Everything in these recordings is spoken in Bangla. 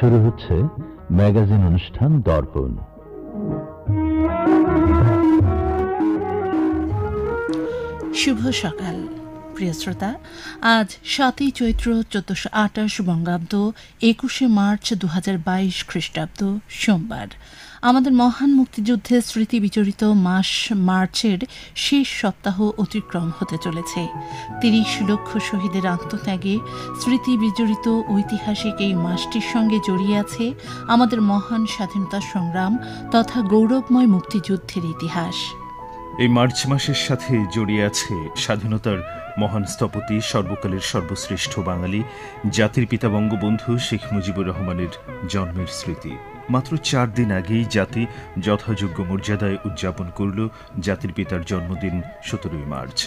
শুরু হচ্ছে ম্যাগাজিন অনুষ্ঠান দর্পণ। শুভ সকাল। প্রিয় শ্রোতা, আজ সাতই চৈত্র চোদ্দশো আঠাশ বঙ্গাব্দ একুশে মার্চ দু বাইশ খ্রিস্টাব্দ সোমবার। আমাদের মহান মুক্তিযুদ্ধের স্মৃতি বিচরিত মাস মার্চের শেষ সপ্তাহ অতিক্রম হতে চলেছে। তিরিশ লক্ষ শহীদের আত্মত্যাগে স্মৃতি বিজড়িত ঐতিহাসিক এই মাসটির সঙ্গে জড়িয়ে আছে আমাদের মহান স্বাধীনতা সংগ্রাম তথা গৌরবময় মুক্তিযুদ্ধের ইতিহাস। এই মার্চ মাসের সাথে জড়িয়ে আছে স্বাধীনতার মহান স্থপতি, সর্বকালের সর্বশ্রেষ্ঠ বাঙালি, জাতির পিতা বঙ্গবন্ধু শেখ মুজিবুর রহমানের জন্মের স্মৃতি। মাত্র চার দিন আগেই জাতি যথাযোগ্য মর্যাদায় উদযাপন করল, জাতির পিতার জন্মদিন সতেরোই মার্চ।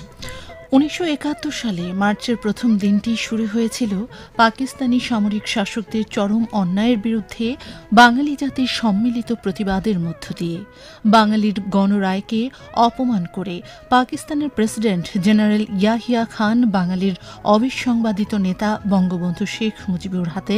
উনিশশো একাত্তর সালে মার্চের প্রথম দিনটি শুরু হয়েছিল পাকিস্তানি সামরিক শাসকদের চরম অন্যায়ের বিরুদ্ধে বাঙালি জাতির সম্মিলিত প্রতিবাদের মধ্য দিয়ে। বাঙালির গণরায়কে অপমান করে পাকিস্তানের প্রেসিডেন্ট জেনারেল ইয়াহিয়া খান, বাঙালির অবিসংবাদিত নেতা বঙ্গবন্ধু শেখ মুজিবুর হাতে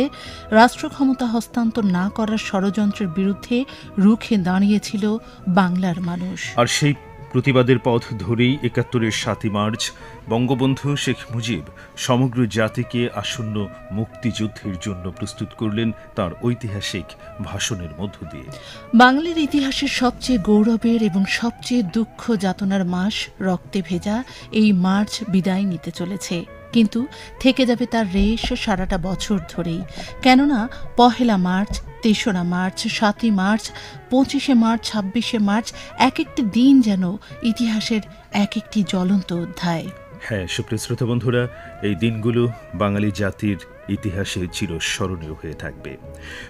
রাষ্ট্র ক্ষমতা হস্তান্তর না করার ষড়যন্ত্রের বিরুদ্ধে রুখে দাঁড়িয়েছিল বাংলার মানুষ। আর সেই প্রতিবাদের পথ ধরেই একাত্তরের সাতই মার্চ বঙ্গবন্ধু শেখ মুজিব সমগ্র জাতিকে আসন্ন মুক্তিযুদ্ধের জন্য প্রস্তুত করলেন তার ঐতিহাসিক ভাষণের মধ্য দিয়ে। বাঙালির ইতিহাসের সবচেয়ে গৌরবের এবং সবচেয়ে দুঃখ যাতনার মাস রক্তে ভেজা এই মার্চ বিদায় নিতে চলেছে। কিন্তু থেকে যাবে তার রেশ সারাটা বছর ধরেই। কেননা পহেলা মার্চ তেসরা মার্চ, সাতই মার্চ, পঁচিশে মার্চ, ছাব্বিশে মার্চ, এক একটি দিন যেন ইতিহাসের এক একটি জ্বলন্ত অধ্যায়। হ্যাঁ সুপ্রিয় শ্রোতা বন্ধুরা, এই দিনগুলো বাঙালি জাতির ইতিহাসে চিরস্মরণীয় হয়ে থাকবে।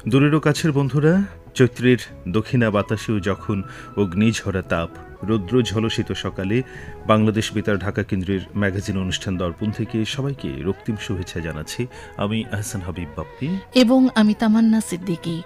দূরেরও কাছের বন্ধুরা, চৈত্রের দক্ষিণা বাতাসেও যখন অগ্নিঝরা তাপ রৌদ্র ঝলসিত সকালে বাংলাদেশ বেতার ঢাকা কেন্দ্রের ম্যাগাজিন অনুষ্ঠান দর্পণ থেকে সবাইকে রক্তিম শুভেচ্ছা জানাচ্ছি। আমি আহসান হাবিব বাপ্পি। এবং আমি তামান্না সিদ্দিকী।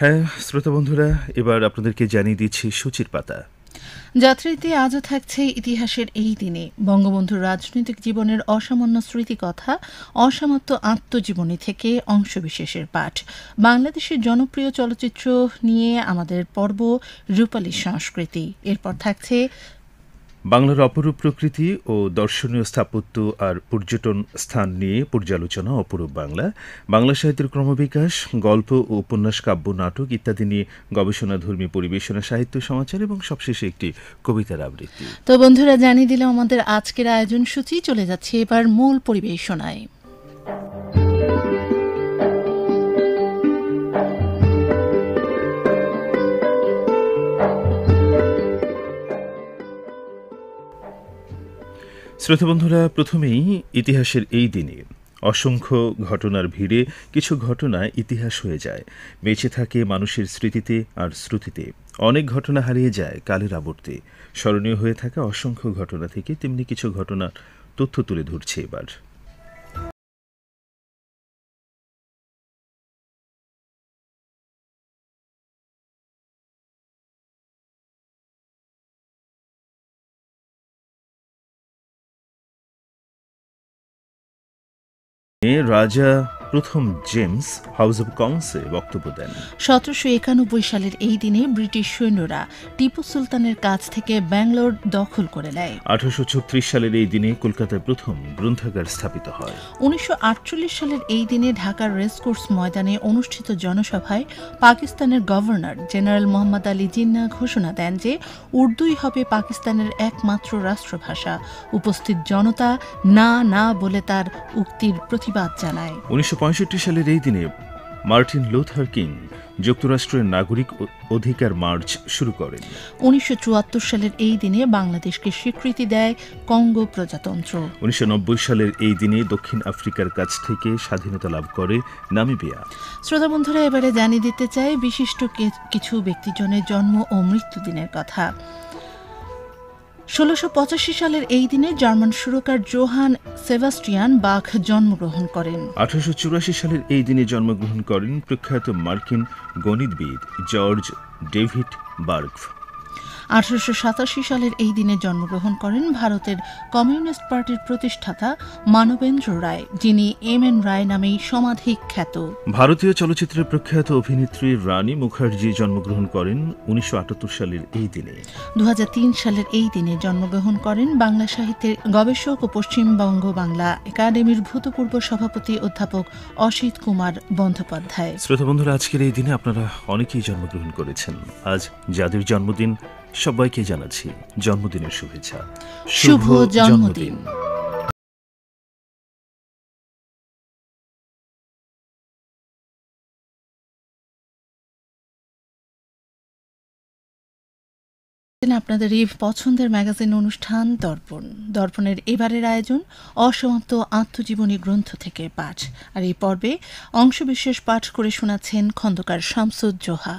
হ্যাঁ শ্রোতা বন্ধুরা এবার আপনাদেরকে জানিয়ে দিচ্ছি সূচির পাতা। যাত্রীতে আজও থাকছে ইতিহাসের এই দিনে। বঙ্গবন্ধুর রাজনৈতিক জীবনের অসামান্য স্মৃতিকথা অসমাপ্ত আত্মজীবনী থেকে অংশবিশেষের পাঠ। বাংলাদেশের জনপ্রিয় চলচ্চিত্র নিয়ে আমাদের পর্ব রূপালী সংস্কৃতি। এরপর থাকছে বাংলার অপরূপ প্রকৃতি ও দর্শনীয় স্থাপত্য আর পর্যটন স্থান নিয়ে পর্যালোচনা, অপরূপ বাংলা বাংলা সাহিত্যের ক্রমবিকাশ, গল্প ও উপন্যাস, কাব্য, নাটক ইত্যাদি নিয়ে গবেষণাধর্মী পরিবেশনা, সাহিত্য, সমাচার এবং সবশেষে একটি কবিতার আবৃত্তি। তো বন্ধুরা, জানিয়ে দিলাম আমাদের আজকের আয়োজন সূচি। চলে যাচ্ছে এবার মূল পরিবেশনায়। শ্রোতা বন্ধুরা, প্রথমেই ইতিহাসের এই দিনে অসংখ্য ঘটনার ভিড়ে কিছু ঘটনা ইতিহাস হয়ে যায়। বেঁচে থাকে মানুষের স্মৃতিতে আর শ্রুতিতে। অনেক ঘটনা হারিয়ে যায় কালের আবর্তে। স্মরণীয় হয়ে থাকা অসংখ্য ঘটনা থেকে তেমনি কিছু ঘটনার তথ্য তুলে ধরছে এবার। রাজা প্রথম জেমস হাউস অব কমন্সে বক্তব্য দেন। সতেরোশো একানব্বই সালের এই দিনে ব্রিটিশ সৈন্যরা টিপু সুলতানের কাছ থেকে ব্যাঙ্গালোর দখল করে নেয়। আঠারোশো ছত্রিশ সালের এই দিনে কলকাতায় প্রথম গ্রন্থাগার স্থাপিত হয়। উনিশশো আটচল্লিশ সালের এই দিনে ঢাকার রেসকোর্স ময়দানে অনুষ্ঠিত জনসভায় পাকিস্তানের গভর্নর জেনারেল মোহাম্মদ আলী জিন্না ঘোষণা দেন যে উর্দুই হবে পাকিস্তানের একমাত্র রাষ্ট্রভাষা। উপস্থিত জনতা না না বলে তার উক্তির প্রতিবাদ জানায়। উনিশশো সালের এই দিনে মার্টিন লুথার কিং যুক্তরাষ্ট্রের নাগরিক অধিকার মার্চ শুরু করেন। উনিশশো চুয়াত্তর সালের এই দিনে বাংলাদেশকে স্বীকৃতি দেয় কঙ্গো প্রজাতন্ত্র। উনিশশো নব্বই সালের এই দিনে দক্ষিণ আফ্রিকার কাছ থেকে স্বাধীনতা লাভ করে নামিবিয়া। শ্রোতা বন্ধুরা এবারে জানিয়ে দিতে চাই বিশিষ্ট কিছু ব্যক্তিজনের জন্ম ও মৃত্যু দিনের কথা। ষোলোশো সালের এই দিনে জার্মান সুরকার জোহান সেবাস্টিয়ান বাখ জন্মগ্রহণ করেন। আঠারোশো চুরাশি সালের এই দিনে জন্মগ্রহণ করেন প্রখ্যাত মার্কিন গণিতবিদ জর্জ ডেভিড বার্গ। আঠারোশো সাতাশি সালের এই দিনে জন্মগ্রহণ করেন ভারতের কমিউনিস্ট পার্টির প্রতিষ্ঠাতা মানবেন্দ্র রায় যিনি এম এন রায় নামেই সমাধিক খ্যাত। ভারতীয় চলচ্চিত্রের প্রখ্যাত অভিনেত্রী রানী মুখার্জি জন্মগ্রহণ করেন উনিশশো সালের এই দিনে। দু হাজার তিন সালের এই দিনে জন্মগ্রহণ করেন বাংলা সাহিত্যের গবেষক ও পশ্চিমবঙ্গ বাংলা একাডেমির ভূতপূর্ব সভাপতি অধ্যাপক অসিত কুমার বন্দ্যোপাধ্যায়। শ্রোতা বন্ধুরা আজকের এই দিনে আপনারা অনেকেই জন্মগ্রহণ করেছেন। আজ যাদের জন্মদিন সবাইকে জানাচ্ছি জন্মদিনের শুভেচ্ছা। শুভ জন্মদিন। আপনাদের এই পছন্দের ম্যাগাজিন অনুষ্ঠান দর্পণ। দর্পণের এবারের আয়োজন অসমাপ্ত আত্মজীবনী গ্রন্থ থেকে পাঠ। আর এই পর্বে অংশবিশেষ পাঠ করে শোনাচ্ছেন খন্দকার শামসুজ্জোহা।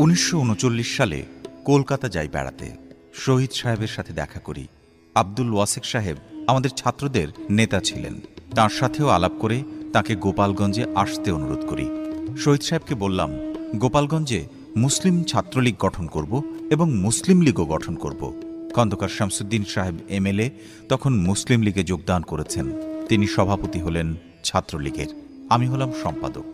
উনিশশো উনচল্লিশ সালে কলকাতা যাই বেড়াতে, শহীদ সাহেবের সাথে দেখা করি। আব্দুল ওয়াসেক সাহেব আমাদের ছাত্রদের নেতা ছিলেন। তার সাথেও আলাপ করে তাকে গোপালগঞ্জে আসতে অনুরোধ করি। শহীদ সাহেবকে বললাম, গোপালগঞ্জে মুসলিম ছাত্রলীগ গঠন করব এবং মুসলিম লীগও গঠন করব। খন্দকার শামসুদ্দিন সাহেব এমএলএ তখন মুসলিম লীগে যোগদান করেছেন। তিনি সভাপতি হলেন ছাত্রলীগের। আমি হলাম সম্পাদক।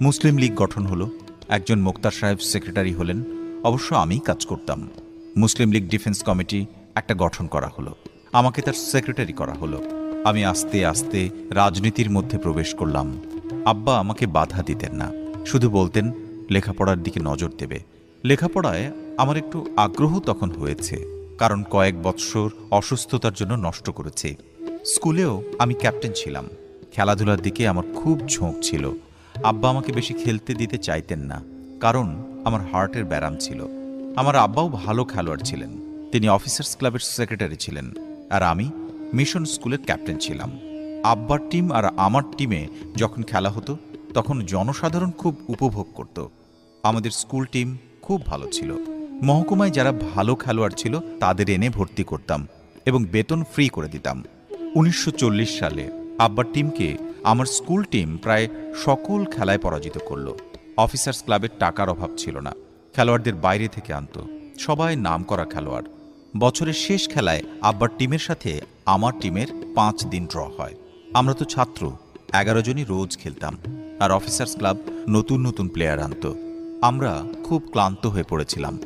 মুসলিম লীগ গঠন হলো একজন মোক্তার সাহেব সেক্রেটারি হলেন। অবশ্য আমিই কাজ করতাম। মুসলিম লীগ ডিফেন্স কমিটি একটা গঠন করা হলো। আমাকে তার সেক্রেটারি করা হলো। আমি আস্তে আস্তে রাজনীতির মধ্যে প্রবেশ করলাম। আব্বা আমাকে বাধা দিতেন না। শুধু বলতেন, লেখাপড়ার দিকে নজর দেবে। লেখাপড়ায় আমার একটু আগ্রহ তখন হয়েছে, কারণ কয়েক বৎসর অসুস্থতার জন্য নষ্ট করেছি। স্কুলেও আমি ক্যাপ্টেন ছিলাম। খেলাধুলার দিকে আমার খুব ঝোঁক ছিল। আব্বা আমাকে বেশি খেলতে দিতে চাইতেন না, কারণ আমার হার্টের ব্যারাম ছিল। আমার আব্বাও ভালো খেলোয়াড় ছিলেন। তিনি অফিসার্স ক্লাবের সেক্রেটারি ছিলেন আর আমি মিশন স্কুলের ক্যাপ্টেন ছিলাম। আব্বার টিম আর আমার টিমে যখন খেলা হতো, তখন জনসাধারণ খুব উপভোগ করত। আমাদের স্কুল টিম খুব ভালো ছিল। মহকুমায় যারা ভালো খেলোয়াড় ছিল, তাদের এনে ভর্তি করতাম এবং বেতন ফ্রি করে দিতাম। উনিশশো চল্লিশ সালে আব্বার টিমকে আমার স্কুল টিম প্রায় সকল খেলায় পরাজিত করল। অফিসার্স ক্লাবের টাকার অভাব ছিল না। খেলোয়াড়দের বাইরে থেকে আনত। সবাই নামকরা খেলোয়াড়। বছরের শেষ খেলায় আব্বার টিমের সাথে আমার টিমের পাঁচ দিন ড্র হয়। আমরা তো ছাত্র, এগারো জনই রোজ খেলতাম। আর অফিসার্স ক্লাব নতুন নতুন প্লেয়ার আনতো। আমরা খুব ক্লান্ত হয়ে পড়েছিলাম।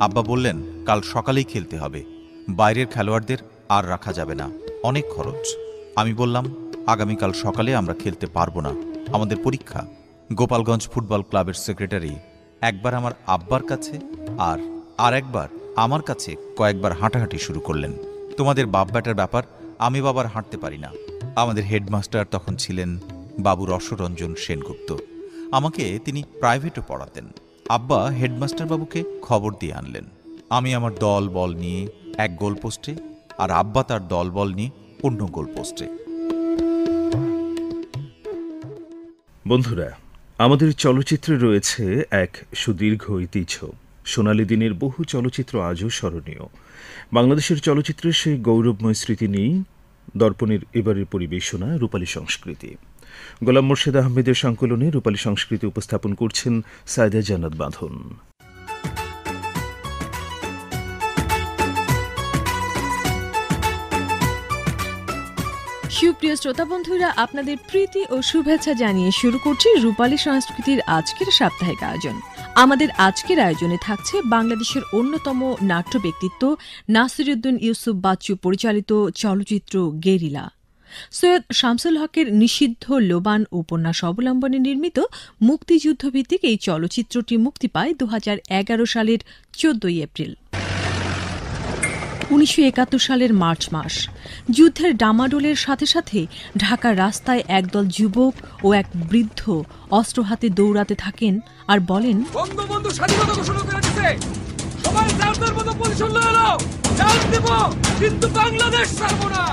আব্বা বললেন, কাল সকালেই খেলতে হবে। বাইরের খেলোয়াড়দের আর রাখা যাবে না। অনেক খরচ। আমি বললাম আগামীকাল সকালে আমরা খেলতে পারব না। আমাদের পরীক্ষা। গোপালগঞ্জ ফুটবল ক্লাবের সেক্রেটারি একবার আমার আব্বার কাছে আর আর একবার আমার কাছে কয়েকবার হাঁটাহাঁটি শুরু করলেন। তোমাদের বাপ ব্যাটার ব্যাপার আমি বাবার হাঁটতে পারি না। আমাদের হেডমাস্টার তখন ছিলেন বাবু রসরঞ্জন সেনগুপ্ত। আমাকে তিনি প্রাইভেটও পড়াতেন। আব্বা হেডমাস্টার বাবুকে খবর দিয়ে আনলেন। আমি আমার দল বল নিয়ে এক গোলপোস্টে আর আব্বা তার দল বল নিয়ে অন্য গোল বন্ধুরা, আমাদের চলচ্চিত্রে রয়েছে এক সুদীর্ঘ ঐতিহ্য। সোনালী দিনের বহু চলচ্চিত্র আজও স্মরণীয়। বাংলাদেশের চলচ্চিত্রের সেই গৌরবময় স্মৃতি নিয়েই দর্পণের এবারের পরিবেশনা রূপালী সংস্কৃতি। গোলাম মোর্শেদ আহমেদের সংকলনে রূপালী সংস্কৃতি উপস্থাপন করছেন সায়দা জান্নাত বাঁধন। সুপ্রিয় শ্রোতা বন্ধুরা, আপনাদের প্রীতি ও শুভেচ্ছা জানিয়ে শুরু করছি রূপালী সংস্কৃতির আজকের সাপ্তাহিক আয়োজন। আমাদের আজকের আয়োজনে থাকছে বাংলাদেশের অন্যতম নাট্য ব্যক্তিত্ব নাসিরুদ্দিন ইউসুফ বাচ্চু পরিচালিত চলচ্চিত্র গেরিলা। সৈয়দ শামসুল হকের নিষিদ্ধ লোবান উপন্যাস অবলম্বনে নির্মিত মুক্তিযুদ্ধভিত্তিক এই চলচ্চিত্রটি মুক্তি পায় দু হাজার এগারো সালের চোদ্দই এপ্রিল। উনিশশো একাত্তর সালের মার্চ মাস। যুদ্ধের ডামাডোলের সাথে সাথে ঢাকার রাস্তায় একদল যুবক ও এক বৃদ্ধ অস্ত্র হাতে দৌড়াতে থাকেন আর বলেন বঙ্গবন্ধু স্বাধীনতা ঘোষণা করে সবাই মতো পজিশন লয়ে নাও। জান দেব কিন্তু বাংলাদেশ না।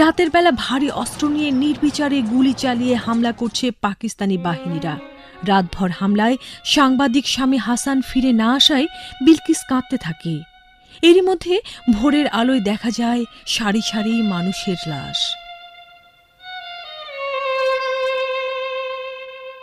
রাতের বেলা ভারী অস্ত্র নিয়ে নির্বিচারে গুলি চালিয়ে হামলা করছে পাকিস্তানি বাহিনীরা। রাতভর হামলায় সাংবাদিক স্বামী হাসান ফিরে না আসায় বিলকিস কাঁদতে থাকে। এরই মধ্যে ভোরের আলোয় দেখা যায় সারি সারি মানুষের লাশ।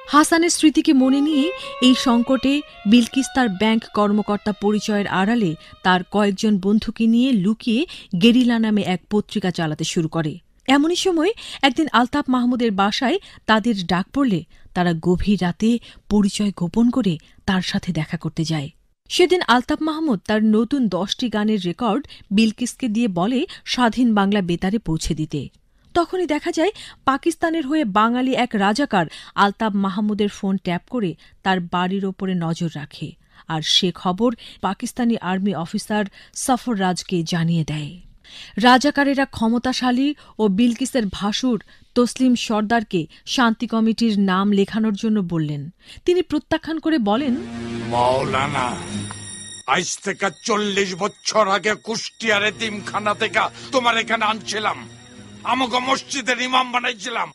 হাসানের স্মৃতিকে মনে নিয়ে এই সংকটে বিলকিস তার ব্যাংক কর্মকর্তা পরিচয়ের আড়ালে তার কয়েকজন বন্ধুকে নিয়ে লুকিয়ে গেরিলা নামে এক পত্রিকা চালাতে শুরু করে। এমনই সময় একদিন আলতাফ মাহমুদের বাসায় তাদের ডাক পড়লে তারা গভীর রাতে পরিচয় গোপন করে তার সাথে দেখা করতে যায়। সেদিন আলতাফ মাহমুদ তার নতুন দশটি গানের রেকর্ড বিলকিসকে দিয়ে বলে স্বাধীন বাংলা বেতারে পৌঁছে দিতে। তখনই দেখা যায় পাকিস্তানের হয়ে বাঙালি এক রাজাকার আলতাব মাহমুদের ফোন ট্যাপ করে তার বাড়ির ওপরে নজর রাখে। আর সে খবর পাকিস্তানি আর্মি অফিসার সফর রাজকে জানিয়ে দেয়। রাজাকারেরা ক্ষমতাশালী ও বিলকিসের ভাসুর তসলিম সর্দারকে শান্তি কমিটির নাম লেখানোর জন্য বললেন। তিনি প্রত্যাখ্যান করে বলেন, মাওলানা, আজ থেকে চল্লিশ বছর আগে কুষ্টিয়ার এতিমখানা থেকে তোমার এখানে আনছিলাম। আমাকে মসজিদের ইমাম বানাইছিলাম।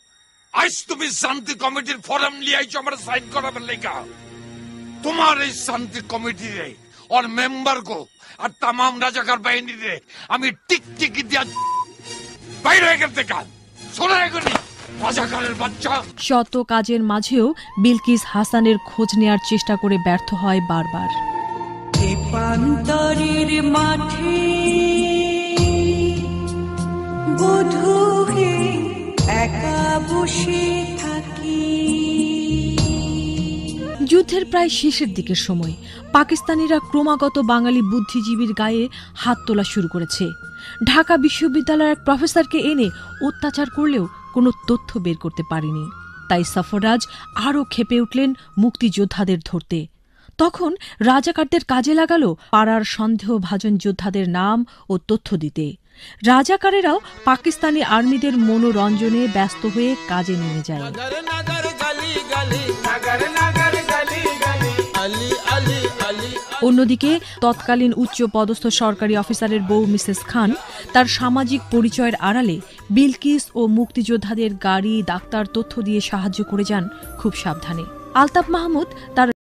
আজ তুমি শান্তি কমিটির ফরম আইছো আমার সাইন করাবার লেখা। তোমার এই শান্তি কমিটিরে ওর মেম্বার গো আর তামাম রাজাকার বাহিনীরে আমি টিকটিকি দিয়া বাইরে এখান থেকে সরে এখনই রাজাকারের বাচ্চা শত কাজের মাঝেও বিলকিস হাসানের খোঁজ নেয়ার চেষ্টা করে ব্যর্থ হয় বারবার। পান্তরের মাঠে বধূকে একা বসে যুদ্ধের প্রায় শেষের দিকের সময় পাকিস্তানিরা ক্রমাগত বাঙালি বুদ্ধিজীবীর গায়ে হাত তোলা শুরু করেছে। ঢাকা বিশ্ববিদ্যালয়ের এক প্রফেসরকে এনে অত্যাচার করলেও কোনো তথ্য বের করতে পারেনি। তাই সফররাজ আরও খেপে উঠলেন মুক্তিযোদ্ধাদের ধরতে। তখন রাজাকারদের কাজে লাগালো পাড়ার সন্দেহভাজন যোদ্ধাদের নাম ও তথ্য দিতে। রাজাকারেরাও পাকিস্তানি আর্মিদের মনোরঞ্জনে ব্যস্ত হয়ে কাজে নেমে যায়। অন্যদিকে, তৎকালীন উচ্চ পদস্থ সরকারি অফিসারের বউ মিসেস খান তার সামাজিক পরিচয়ের আড়ালে বিলকিস ও মুক্তিযোদ্ধাদের গাড়ি, ডাক্তার তথ্য দিয়ে সাহায্য করে যান খুব সাবধানে। আলতাফ মাহমুদ তার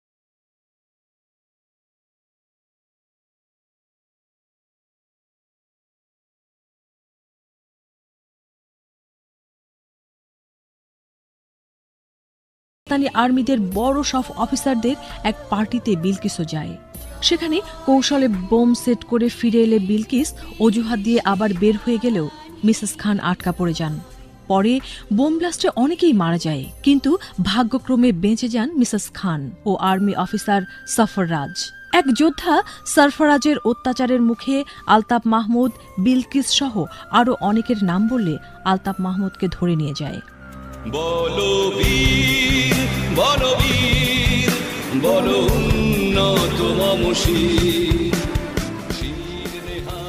পাকিস্তানি আর্মিদের বড় সব অফিসারদের এক পার্টিতে বিলকিসও যায়। সেখানে কৌশলে বোম সেট করে ফিরে এলে বিলকিস অজুহাত দিয়ে আবার বের হয়ে গেলেও মিসেস খান আটকা পড়ে যান। পরে বোম ব্লাস্টে অনেকেই মারা যায়, কিন্তু ভাগ্যক্রমে বেঁচে যান মিসেস খান ও আর্মি অফিসার সফররাজ। এক যোদ্ধা সরফরাজের অত্যাচারের মুখে আলতাফ মাহমুদ, বিলকিস সহ আরও অনেকের নাম বললে আলতাফ মাহমুদকে ধরে নিয়ে যায়। বলো বীর বলো বীর বলো উন্নত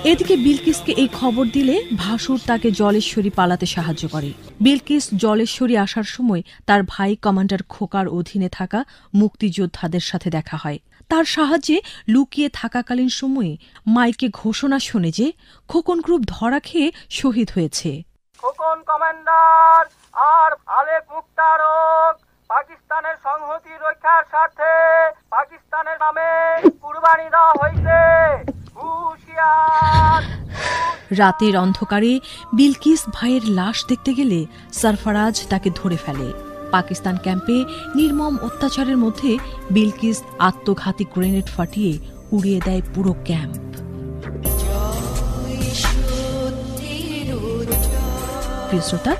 এদিকে বিলকিসকে এই খবর দিলে ভাসুর তাকে জলেশ্বরী পালাতে সাহায্য করে। বিলকিস জলেশ্বরী আসার সময় তার ভাই কমান্ডার খোকার অধীনে থাকা মুক্তিযোদ্ধাদের সাথে দেখা হয়। তার সাহায্যে লুকিয়ে থাকাকালীন সময়ে মাইকে ঘোষণা শোনে যে খোকন গ্রুপ ধরা খেয়ে শহীদ হয়েছে। খোকন কমান্ডার! আর আলেক মুক্তারক পাকিস্তানের সংহতি রক্ষার স্বার্থে পাকিস্তানের নামে কুরবানি দেওয়া হয়েছে। রাতের অন্ধকারে বিলকিস ভাইয়ের লাশ দেখতে গেলে সরফরাজ তাকে ধরে ফেলে। পাকিস্তান ক্যাম্পে নির্মম অত্যাচারের মধ্যে বিলকিস আত্মঘাতী গ্রেনেড ফাটিয়ে উড়িয়ে দেয় পুরো ক্যাম্প। শ্রোতা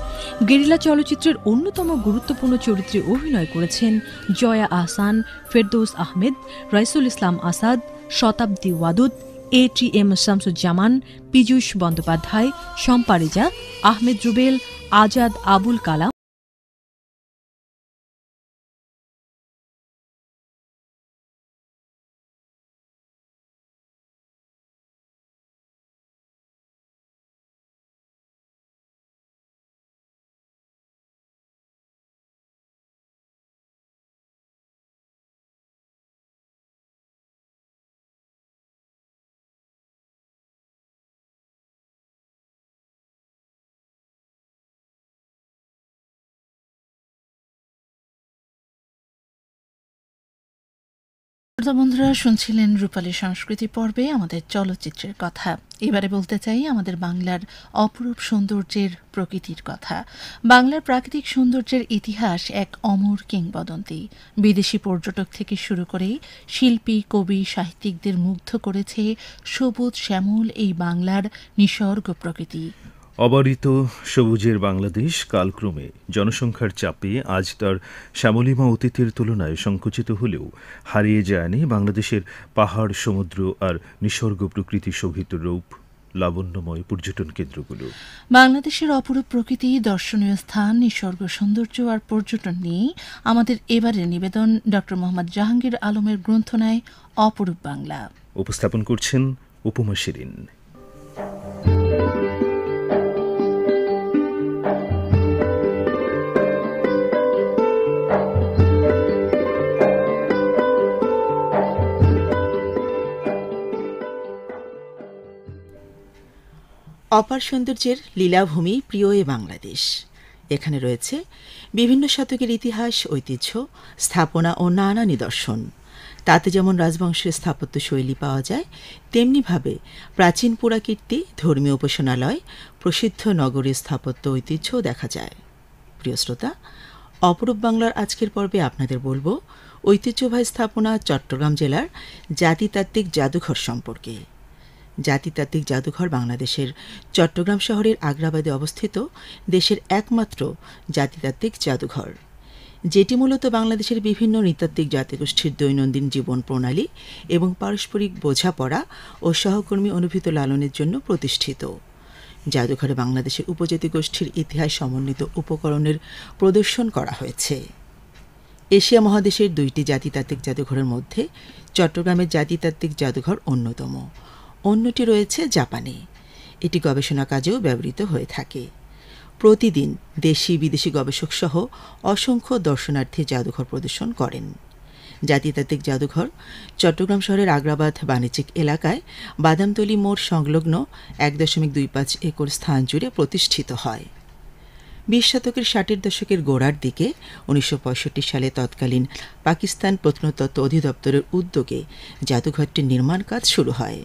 গেরিলা চলচ্চিত্রের অন্যতম গুরুত্বপূর্ণ চরিত্রে অভিনয় করেছেন Jaya Ahsan, Ferdous Ahmed, Raisul Islam Asad, Shatabdi Wadud, A T M Shamsuzzaman, Piyush Bandyopadhyay Shampa Reza Ahmed Rubel, Azad Abul Kalam. শ্রোতা বন্ধুরা, শুনছিলেন রূপালী সংস্কৃতি পর্বে আমাদের চলচ্চিত্রের কথা। এবারে বলতে চাই আমাদের বাংলার অপরূপ সৌন্দর্যের প্রকৃতির কথা। বাংলার প্রাকৃতিক সৌন্দর্যের ইতিহাস এক অমর কিংবদন্তি। বিদেশি পর্যটক থেকে শুরু করে শিল্পী, কবি, সাহিত্যিকদের মুগ্ধ করেছে সবুজ শ্যামল এই বাংলার নিসর্গ প্রকৃতি। অবারিত সবুজের বাংলাদেশ কালক্রমে জনসংখ্যার চাপে আজ তার শ্যামলিমা অতীতের তুলনায় সংকুচিত হলেও হারিয়ে যায়নি বাংলাদেশের পাহাড় সমুদ্র আর নিসর্গ প্রকৃতি শোভিত রূপ লাবণ্যময় পর্যটন কেন্দ্রগুলো। বাংলাদেশের অপরূপ প্রকৃতি দর্শনীয় স্থান নিসর্গ সৌন্দর্য আর পর্যটন নিয়ে আমাদের এবারের নিবেদন ড. মোহাম্মদ জাহাঙ্গীর আলমের গ্রন্থনায় অপরূপ বাংলা। উপস্থাপন করছেন উপমা শিরিন। অপার সৌন্দর্যের লীলাভূমি প্রিয় এ বাংলাদেশ। এখানে রয়েছে বিভিন্ন শতকের ইতিহাস, ঐতিহ্য, স্থাপনা ও নানা নিদর্শন। তাতে যেমন রাজবংশের স্থাপত্য শৈলী পাওয়া যায়, তেমনিভাবে প্রাচীন পুরাকীর্তি, ধর্মীয় উপাসনালয়, প্রসিদ্ধ নগরীর স্থাপত্য ঐতিহ্যও দেখা যায়। প্রিয় শ্রোতা, অপরূপ বাংলার আজকের পর্বে আপনাদের বলব, ঐতিহ্যবাহী স্থাপনা চট্টগ্রাম জেলার জাতিতাত্ত্বিক জাদুঘর সম্পর্কে। জাতিতাত্ত্বিক জাদুঘর বাংলাদেশের চট্টগ্রাম শহরের আগ্রাবাদে অবস্থিত দেশের একমাত্র জাতিতাত্ত্বিক জাদুঘর, যেটি মূলত বাংলাদেশের বিভিন্ন নৃতাত্ত্বিক জাতিগোষ্ঠীর দৈনন্দিন জীবন প্রণালী এবং পারস্পরিক বোঝাপড়া ও সহকর্মী অনুভূত লালনের জন্য প্রতিষ্ঠিত। জাদুঘরে বাংলাদেশের উপজাতি গোষ্ঠীর ইতিহাস সমন্বিত উপকরণের প্রদর্শন করা হয়েছে। এশিয়া মহাদেশের দুইটি জাতিতাত্ত্বিক জাদুঘরের মধ্যে চট্টগ্রামের জাতিতাত্ত্বিক জাদুঘর অন্যতম। অন্যটি রয়েছে জাপানে। এটি গবেষণা কাজেও ব্যবহৃত হয়ে থাকে। প্রতিদিন দেশি বিদেশি গবেষক সহ অসংখ্য দর্শনার্থী জাদুঘর প্রদর্শন করেন। জাতিতাত্ত্বিক জাদুঘর চট্টগ্রাম শহরের আগ্রাবাদ বাণিজ্যিক এলাকায় বাদামতলি মোড় সংলগ্ন এক দশমিক দুই পাঁচ একর স্থান জুড়ে প্রতিষ্ঠিত হয়। বিশ শতকের ষাটের দশকের গোড়ার দিকে উনিশশো পঁয়ষট্টি সালে তৎকালীন পাকিস্তান প্রত্নতত্ত্ব অধিদপ্তরের উদ্যোগে জাদুঘরটির নির্মাণ কাজ শুরু হয়।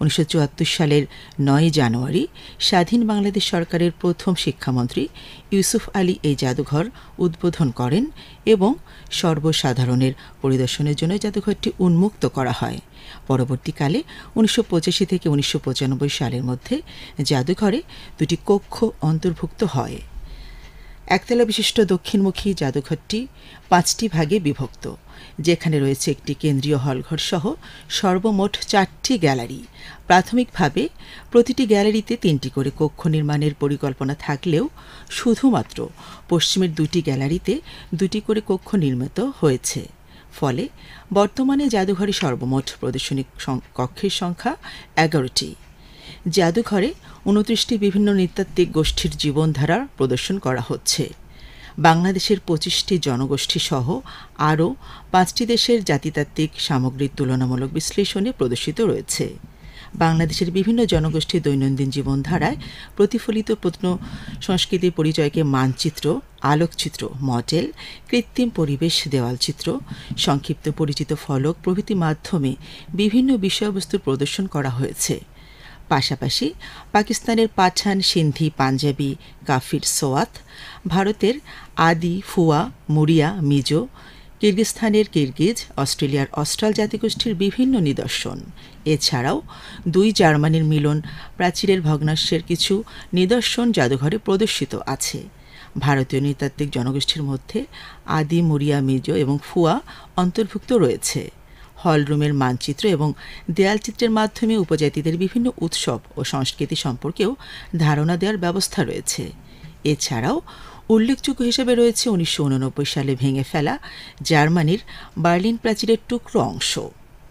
উনিশশো চুয়াত্তর সালের নয় জানুয়ারি স্বাধীন বাংলাদেশ সরকারের প্রথম শিক্ষামন্ত্রী ইউসুফ আলী এই জাদুঘর উদ্বোধন করেন এবং সর্বসাধারণের পরিদর্শনের জন্য জাদুঘরটি উন্মুক্ত করা হয়। পরবর্তীকালে উনিশশো পঁচাশি থেকে উনিশশো পঁচানব্বই সালের মধ্যে জাদুঘরে দুটি কক্ষ অন্তর্ভুক্ত হয়। একতলা বিশিষ্ট দক্ষিণমুখী জাদুঘরটি পাঁচটি ভাগে বিভক্ত, যেখানে রয়েছে একটি কেন্দ্রীয় হলঘর সহ সর্বমোট চারটি গ্যালারি। প্রাথমিকভাবে প্রতিটি গ্যালারিতে তিনটি করে কক্ষ নির্মাণের পরিকল্পনা থাকলেও শুধুমাত্র পশ্চিমের দুটি গ্যালারিতে দুটি করে কক্ষ নির্মিত হয়েছে। ফলে বর্তমানে জাদুঘরে সর্বমোট প্রদর্শনী কক্ষের সংখ্যা এগারোটি। জাদুঘরে উনত্রিশটি বিভিন্ন নৃতাত্ত্বিক গোষ্ঠীর জীবনধারা প্রদর্শন করা হচ্ছে। বাংলাদেশের পঁচিশটি জনগোষ্ঠী সহ আরও পাঁচটি দেশের জাতিতাত্ত্বিক সামগ্রীর তুলনামূলক বিশ্লেষণে প্রদর্শিত রয়েছে। বাংলাদেশের বিভিন্ন জনগোষ্ঠীর দৈনন্দিন জীবনধারায় প্রতিফলিত প্রত্ন সংস্কৃতির পরিচয়কে মানচিত্র, আলোকচিত্র, মডেল, কৃত্রিম পরিবেশ দেওয়ালচিত্র, সংক্ষিপ্ত পরিচিত ফলক প্রভৃতি মাধ্যমে বিভিন্ন বিষয়বস্তুর প্রদর্শন করা হয়েছে। পাশাপাশি পাকিস্তানের পাঠান সিন্ধি পাঞ্জাবি কাফির সোয়াত, ভারতের আদি ফুয়া, মুরিয়া, মিজো কিরগিস্তানের কিরগিজ, অস্ট্রেলিয়ার অস্ট্রাল জাতিগোষ্ঠীর বিভিন্ন নিদর্শন। এছাড়াও দুই জার্মানির মিলন প্রাচীরের ভগ্নাংশের কিছু নিদর্শন জাদুঘরে প্রদর্শিত আছে। ভারতীয় নৃতাত্ত্বিক জনগোষ্ঠীর মধ্যে আদি, মুরিয়া, মিজো এবং ফুয়া অন্তর্ভুক্ত রয়েছে। হলরুমের মানচিত্র এবং দেয়ালচিত্রের মাধ্যমে উপজাতিদের বিভিন্ন উৎসব ও সংস্কৃতি সম্পর্কেও ধারণা দেওয়ার ব্যবস্থা রয়েছে। এছাড়াও উল্লেখযোগ্য হিসেবে রয়েছে উনিশশো উননব্বই সালে ভেঙে ফেলা জার্মানির বার্লিন প্রাচীরের টুকরো অংশ।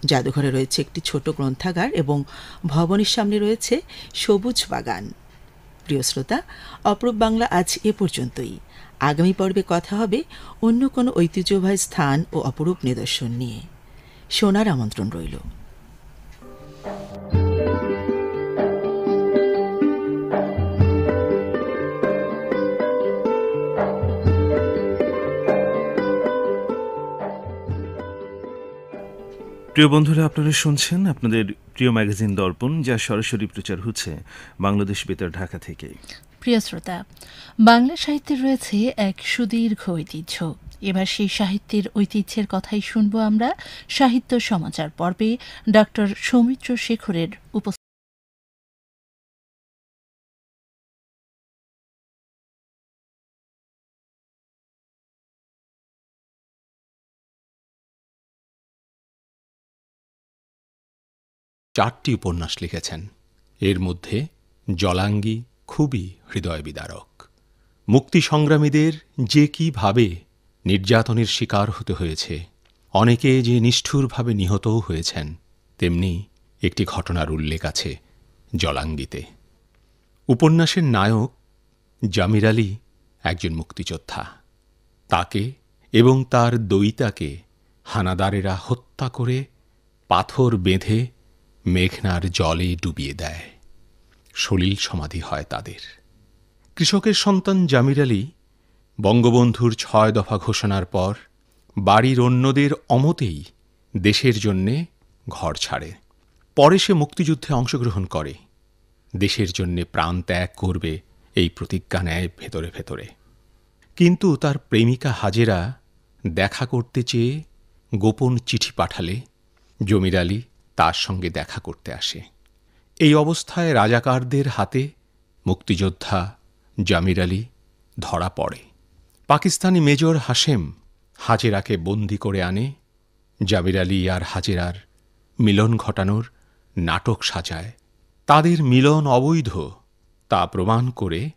জাদুঘরে রয়েছে একটি ছোট গ্রন্থাগার এবং ভবনের সামনে রয়েছে সবুজ বাগান। প্রিয় শ্রোতা, অপরূপ বাংলা আজ এ পর্যন্তই। আগামী পর্বে কথা হবে অন্য কোনো ঐতিহ্যবাহী স্থান ও অপরূপ নিদর্শন নিয়ে। শোনার আমন্ত্রণ রইল। প্রিয় বন্ধুরা আপনারা শুনছেন আপনাদের প্রিয় ম্যাগাজিন দর্পণ যা সরাসরি প্রচার হচ্ছে বাংলাদেশ বেতার ঢাকা থেকে প্রিয় শ্রোতা বাংলা সাহিত্যের রয়েছে এক সুদীর্ঘ ঐতিহ্য। এবার সেই সাহিত্যের ঐতিহ্যের কথাই শুনব আমরা। সাহিত্য সমাচার পর্বে ডক্টর সৌমিত্র শেখরের উপ চারটি উপন্যাস লিখেছেন। এর মধ্যে জলাঙ্গি খুবই হৃদয় বিদারক মুক্তি সংগ্রামীদের যে কীভাবে নির্যাতনের শিকার হতে হয়েছে। অনেকে যে নিষ্ঠুরভাবে নিহতও হয়েছেন, তেমনি একটি ঘটনার উল্লেখ আছে জলাঙ্গিতে। উপন্যাসের নায়ক জামির আলী একজন মুক্তিযোদ্ধা। তাকে এবং তার দইতাকে হানাদারেরা হত্যা করে পাথর বেঁধে মেঘনার জলে ডুবিয়ে দেয়। সলিল সমাধি হয় তাদের। কৃষকের সন্তান জামির আলী বঙ্গবন্ধুর ছয় দফা ঘোষণার পর বাড়ির অন্যদের অমতেই দেশের জন্যে ঘর ছাড়ে। পরে সে মুক্তিযুদ্ধে অংশগ্রহণ করে। দেশের জন্যে প্রাণ ত্যাগ করবে এই প্রতিজ্ঞা নেয় ভেতরে ভেতরে। কিন্তু তার প্রেমিকা হাজেরা দেখা করতে চেয়ে গোপন চিঠি পাঠালে জমির আলী তার সঙ্গে দেখা করতে আসে। এই অবস্থায় রাজাকারদের হাতে মুক্তিযোদ্ধা জামির আলী ধরা পড়ে। পাকিস্তানি মেজর হাশেম হাজেরাকে বন্দি করে আনে জামির আলী আর হাজেরার মিলন ঘটানোর নাটক সাজায়। তাদের মিলন অবৈধ, তা প্রমাণ করে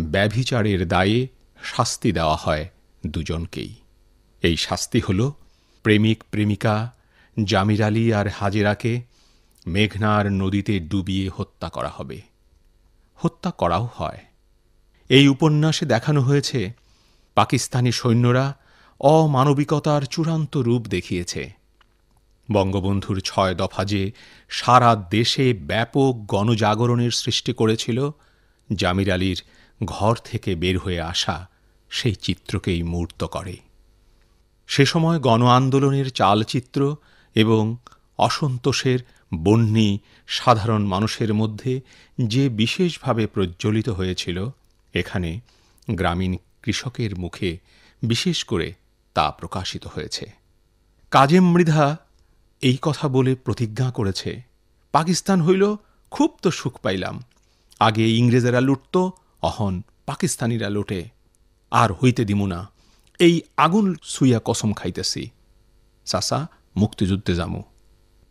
ব্যভিচারের দায়ে শাস্তি দেওয়া হয় দুজনকেই। এই শাস্তি হল প্রেমিক প্রেমিকা জামির আলী আর হাজেরাকে মেঘনার নদীতে ডুবিয়ে হত্যা করা হবে। হত্যা করাও হয়। এই উপন্যাসে দেখানো হয়েছে পাকিস্তানি সৈন্যরা অমানবিকতার চূড়ান্ত রূপ দেখিয়েছে। বঙ্গবন্ধুর ছয় দফা যে সারা দেশে ব্যাপক গণজাগরণের সৃষ্টি করেছিল, জামির আলীর ঘর থেকে বের হয়ে আসা সেই চিত্রকেই মূর্ত করে। সে সময় গণ আন্দোলনের চালচিত্র এবং অসন্তোষের বন্যী সাধারণ মানুষের মধ্যে যে বিশেষভাবে প্রজ্বলিত হয়েছিল, এখানে গ্রামীণ কৃষকের মুখে বিশেষ করে তা প্রকাশিত হয়েছে। কাজেম মৃধা এই কথা বলে প্রতিজ্ঞা করেছে, পাকিস্তান হইল, খুব তো সুখ পাইলাম। আগে ইংরেজেরা লুটত, অহন পাকিস্তানিরা লুটে। আর হইতে দিমু না, এই আগুন সুইয়া কসম খাইতেছি। চাষা মুক্তিযুদ্ধে যামু।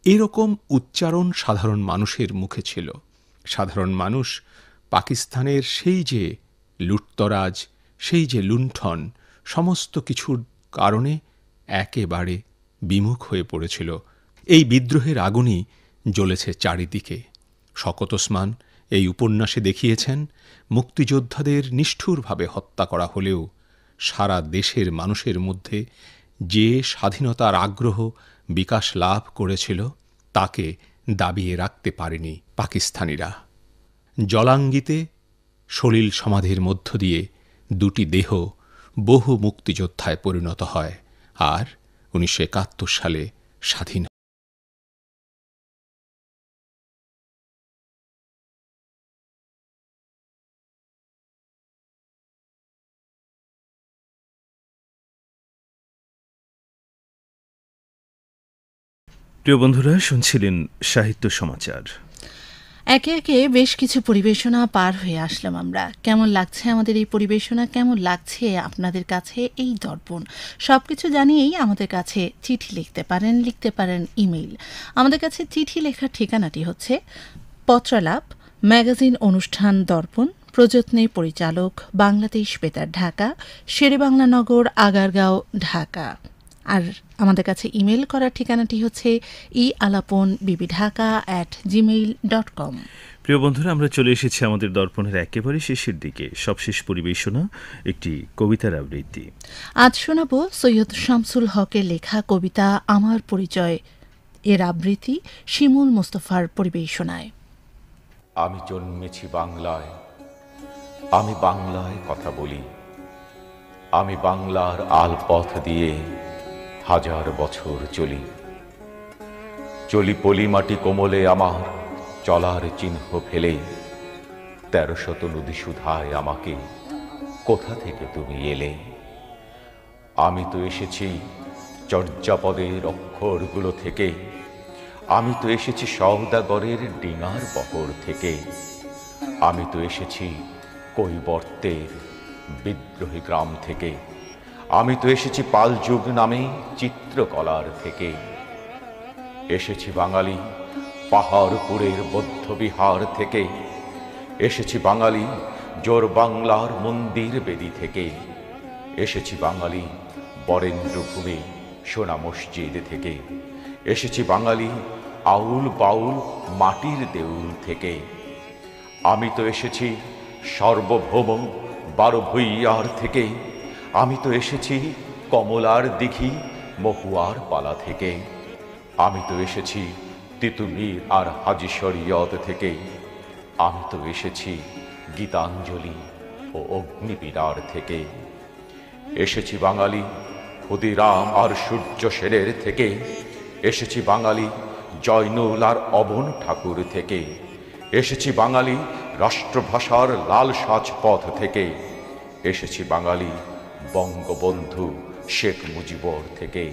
এরকম উচ্চারণ সাধারণ মানুষের মুখে ছিল। সাধারণ মানুষ পাকিস্তানের সেই যে লুটতরাজ সেই যে লুণ্ঠন, সমস্ত কিছুর কারণে একেবারে বিমুখ হয়ে পড়েছিল। এই বিদ্রোহের আগুনই জ্বলেছে চারিদিকে। শকত ওসমান এই উপন্যাসে দেখিয়েছেন, মুক্তিযোদ্ধাদের নিষ্ঠুরভাবে হত্যা করা হলেও সারা দেশের মানুষের মধ্যে যে স্বাধীনতার আগ্রহ বিকাশ লাভ করেছিল, তাকে দাবিয়ে রাখতে পারেনি পাকিস্তানিরা। জলাঙ্গিতে সলিল সমাধির মধ্য দিয়ে দুটি দেহ বহু মুক্তিযোদ্ধায় পরিণত হয় আর উনিশশো একাত্তর সালে স্বাধীন প্রিয় বন্ধুরা, শুনছিলেন সাহিত্য সমাচার। একে একে বেশ কিছু পরিবেশনা পার হয়ে আসলাম আমরা। কেমন লাগছে আমাদের এই পরিবেশনা? কেমন লাগছে আপনাদের কাছে এই দর্পণ? সব কিছু জানিয়েই আমাদের কাছে চিঠি লিখতে পারেন লিখতে পারেন ইমেইল। আমাদের কাছে চিঠি লেখার ঠিকানাটি হচ্ছে পত্রালাপ ম্যাগাজিন অনুষ্ঠান দর্পণ, প্রযত্নে পরিচালক, বাংলাদেশ বেতার, ঢাকা, শেরেবাংলা নগর, আগারগাঁও, ঢাকা। আর আমাদের কাছে ইমেল করার ঠিকানাটি হচ্ছে E Alapon B B Dhaka at Gmail dot com প্রিয় বন্ধুরা আমরা চলে এসেছি আমাদের দর্পণের একেবারে শেষের দিকে। সবশেষ পরিবেশনা একটি কবিতার আবৃত্তি। আজ শোনাব সৈয়দ শামসুল হকের লেখা কবিতা আমার পরিচয়। এর আবৃত্তি শিমুল মোস্তফার পরিবেশনায়। আমি জন্মেছি বাংলায় আমি বাংলায় কথা বলি। আমি বাংলার আলপথ দিয়ে হাজার বছর চলি। চলি পলিমাটি কোমলে আমার, চলার চিহ্ন ফেলে। তেরো শত নদী সুধায় আমাকে, কোথা থেকে তুমি এলে? আমি তো এসেছি চর্যাপদের অক্ষরগুলো থেকে। আমি তো এসেছি সওদাগরের ডিঙার বহর থেকে। আমি তো এসেছি কৈবর্তের বিদ্রোহী গ্রাম থেকে। আমি তো এসেছি পালযুগ নামে চিত্রকলার থেকে। এসেছি বাঙালি পাহাড়পুরের বৌদ্ধবিহার থেকে। এসেছি বাঙালি জোর বাংলার মন্দির বেদি থেকে। এসেছি বাঙালি বরেন্দ্র বরেন্দ্রভূমি সোনা মসজিদ থেকে। এসেছি বাঙালি আউল বাউল মাটির দেউল থেকে। আমি তো এসেছি সর্বভৌম বারো ভুইয়ার থেকে। আমি তো এসেছি কমলার দিঘি মহুয়ার পালা থেকে। আমি তো এসেছি তিতুমির আর হাজি শরিয়ত থেকে। আমি তো এসেছি গীতাঞ্জলি ও অগ্নিবীরার থেকে। এসেছি বাঙালি ক্ষুদিরাম আর সূর্য সেনের থেকে। এসেছি বাঙালি জয়নুল আর অবন ঠাকুর থেকে। এসেছি বাঙালি রাষ্ট্রভাষার লাল সাজপথ থেকে। এসেছি বাঙালি বঙ্গবন্ধু শেখ মুজিবর থেকে।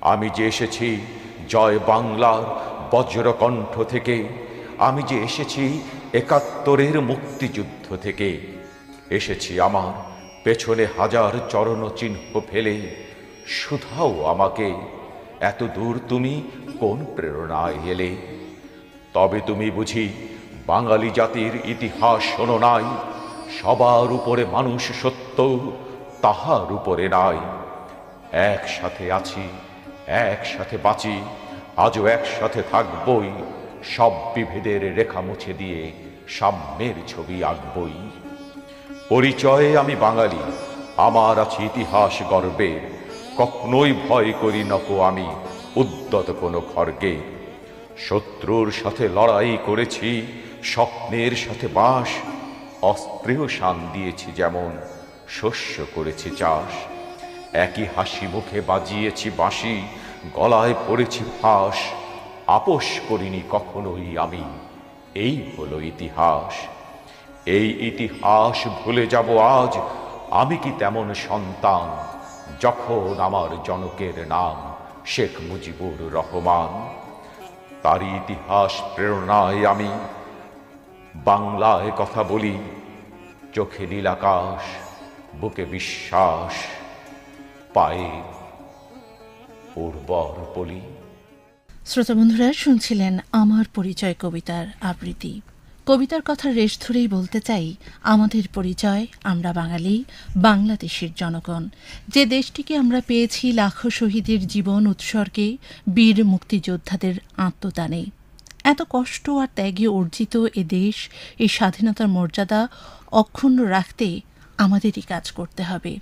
আমি যে এসেছি জয় বাংলার বজ্রকণ্ঠ থেকে। আমি যে এসেছি একাত্তরের মুক্তিযুদ্ধ থেকে। এসেছি আমার পেছনে হাজার চরণ চিহ্ন ফেলে। শুধাও আমাকে, এত দূর তুমি কোন প্রেরণায় এলে? তবে তুমি বুঝি বাঙালি জাতির ইতিহাস শোনো নাই, সবার উপরে মানুষ সত্য তাহার উপরে নাই। একসাথে আছি, একসাথে বাঁচি, আজও একসাথে থাকবই, সব বিভেদের রেখা মুছে দিয়ে সাম্যের ছবি আঁকবই। পরিচয়ে আমি বাঙালি, আমার আছে ইতিহাস গর্বে, কখনোই ভয় করি নকো আমি উদ্যত কোনো খর্গে। শত্রুর সাথে লড়াই করেছি, স্বপ্নের সাথে বাস, অস্ত্রেও শান দিয়েছি যেমন শস্য করেছি চাষ। একই হাসি মুখে বাজিয়েছি বাঁশি, গলায় পড়েছি ফাঁস। আপোষ করিনি কখনোই আমি, এই হলো ইতিহাস। এই ইতিহাস ভুলে যাব আজ, আমি কি তেমন সন্তান, যখন আমার জনকের নাম শেখ মুজিবুর রহমান? তারই ইতিহাস প্রেরণায় আমি বাংলায় কথা বলি, চোখে নীলাকাশ বুকে বিশ্বাস পায়ে উর্বর বলি। শ্রোতা বন্ধুরা, শুনছিলেন আমার পরিচয় কবিতার আবৃত্তি। কবিতার কথা রেশ ধরেই বলতে চাই, আমাদের পরিচয় আমরা বাঙালি, বাংলাদেশের জনগণ। যে দেশটিকে আমরা পেয়েছি লাখো শহীদের জীবন উৎসর্গে, বীর মুক্তিযোদ্ধাদের আত্মদানে। এত কষ্ট আর ত্যাগে অর্জিত এ দেশ এই স্বাধীনতার মর্যাদা অক্ষুণ্ণ রাখতে আমাদেরই কাজ করতে হবে।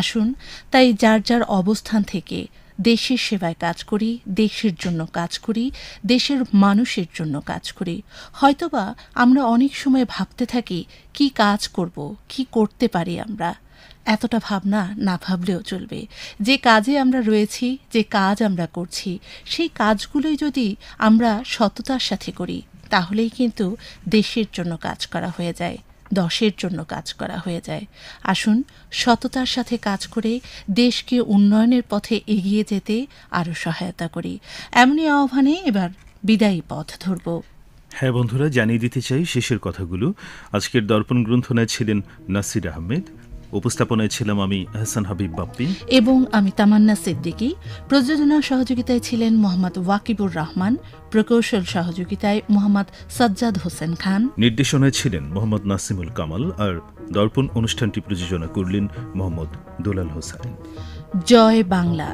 আসুন, তাই যার যার অবস্থান থেকে দেশের সেবায় কাজ করি, দেশের জন্য কাজ করি, দেশের মানুষের জন্য কাজ করি। হয়তোবা আমরা অনেক সময় ভাবতে থাকি, কি কাজ করব, কি করতে পারি আমরা? এতটা ভাবনা না ভাবলেও চলবে। যে কাজে আমরা রয়েছি, যে কাজ আমরা করছি, সেই কাজগুলোই যদি আমরা সততার সাথে করি, তাহলেই কিন্তু দেশের জন্য কাজ করা হয়ে যায়। দশের জন্য কাজ করা হয়ে যায়। আসুন, সততার সাথে কাজ করে দেশকে উন্নয়নের পথে এগিয়ে যেতে আরও সহায়তা করি। এমনই আহ্বানে এবার বিদায়ী পথ ধরব। হ্যাঁ বন্ধুরা, জানিয়ে দিতে চাই শেষের কথাগুলো। আজকের দর্পণ গ্রন্থনায় ছিলেন নাসির আহমেদ। উপস্থাপনায় ছিলাম আমি হাসান হাবিব বাপ্পি। এবং আমি তামান্না সিদ্দিকী। প্রযোজনা সহযোগিতায় ছিলেন মোহাম্মদ ওয়াকিবুর রহমান। প্রকৌশল সহযোগিতায় মোহাম্মদ সাজ্জাদ হোসেন খান। নির্দেশনায় ছিলেন মোহাম্মদ নাসিমুল কামাল আর দর্পণ অনুষ্ঠানটি প্রযোজনা করলেন মোহাম্মদ দুলাল হোসাইন জয় বাংলা।